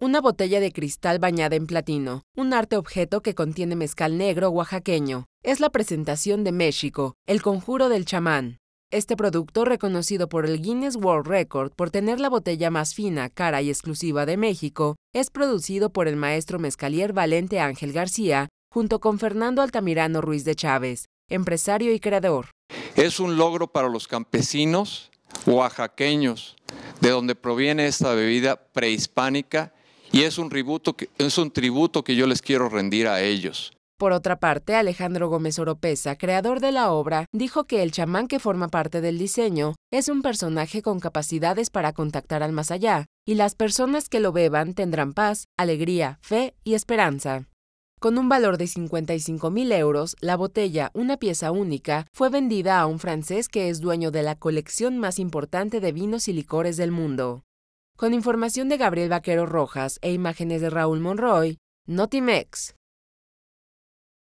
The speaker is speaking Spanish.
una botella de cristal bañada en platino, un arte objeto que contiene mezcal negro oaxaqueño. Es la presentación de México, el conjuro del chamán. Este producto, reconocido por el Guinness World Record por tener la botella más fina, cara y exclusiva de México, es producido por el maestro mezcalier Valente Ángel García, junto con Fernando Altamirano Ruiz de Chávez, empresario y creador. Es un logro para los campesinos oaxaqueños, de donde proviene esta bebida prehispánica, y es un, tributo que, yo les quiero rendir a ellos. Por otra parte, Alejandro Gómez Oropesa, creador de la obra, dijo que el chamán que forma parte del diseño es un personaje con capacidades para contactar al más allá, y las personas que lo beban tendrán paz, alegría, fe y esperanza. Con un valor de 55 mil euros, la botella, una pieza única, fue vendida a un francés que es dueño de la colección más importante de vinos y licores del mundo. Con información de Gabriel Vaquero Rojas e imágenes de Raúl Monroy, Notimex.